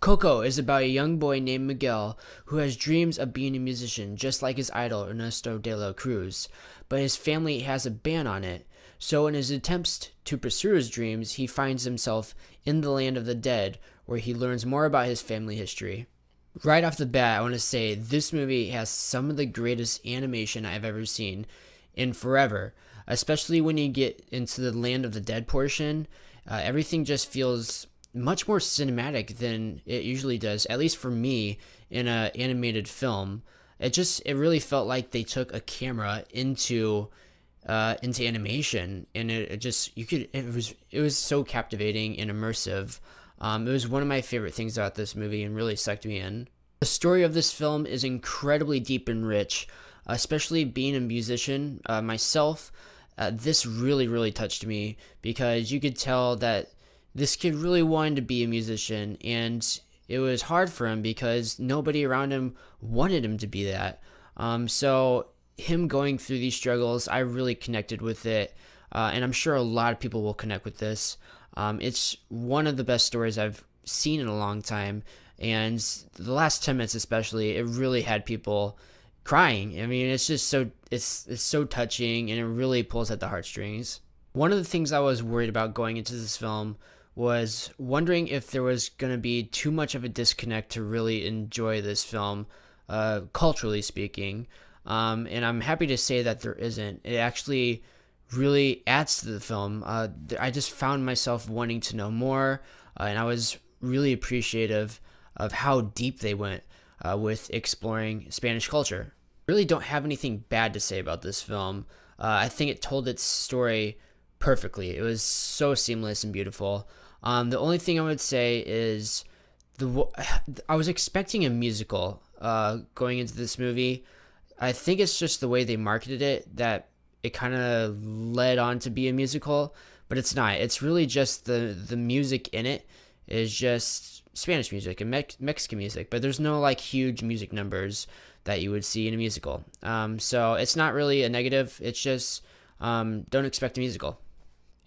Coco is about a young boy named Miguel who has dreams of being a musician just like his idol Ernesto de la Cruz, but his family has a ban on it. So, in his attempts to pursue his dreams, he finds himself in the land of the dead where he learns more about his family history. Right off the bat, I want to say this movie has some of the greatest animation I've ever seen in forever, especially when you get into the land of the dead portion. Uh, everything just feels much more cinematic than it usually does, at least for me in an animated film. It just it really felt like they took a camera into uh, into animation, and it, it, just you could it was it was so captivating and immersive. Um, it was one of my favorite things about this movie, and really sucked me in. The story of this film is incredibly deep and rich, especially being a musician uh, myself. Uh, this really really touched me because you could tell that this kid really wanted to be a musician, and it was hard for him because nobody around him wanted him to be that. Um, so him going through these struggles, I really connected with it, uh, and I'm sure a lot of people will connect with this. Um, it's one of the best stories I've seen in a long time, and the last 10 minutes especially, it really had people crying. I mean, it's just so it's it's so touching, and it really pulls at the heartstrings. One of the things I was worried about going into this film was wondering if there was going to be too much of a disconnect to really enjoy this film, uh, culturally speaking. Um, and I'm happy to say that there isn't. It actually really adds to the film. Uh, I just found myself wanting to know more, uh, and I was really appreciative of how deep they went uh, with exploring Spanish culture. Really don't have anything bad to say about this film. Uh, I think it told its story perfectly. It was so seamless and beautiful. Um, the only thing I would say is the I was expecting a musical uh, going into this movie. I think it's just the way they marketed it that it kind of led on to be a musical, but it's not. It's really just the the music in it is just Spanish music and Mex- Mexican music, but there's no like huge music numbers that you would see in a musical. Um, so it's not really a negative. It's just um, don't expect a musical.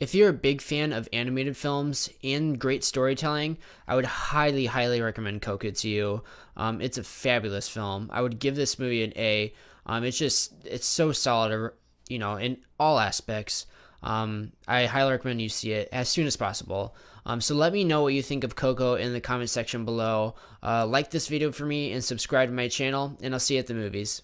If you're a big fan of animated films and great storytelling, I would highly, highly recommend Coco to you. Um, it's a fabulous film. I would give this movie an A. Um, it's just, it's so solid, you know, in all aspects. Um, I highly recommend you see it as soon as possible. Um, so let me know what you think of Coco in the comment section below. Uh, like this video for me and subscribe to my channel, and I'll see you at the movies.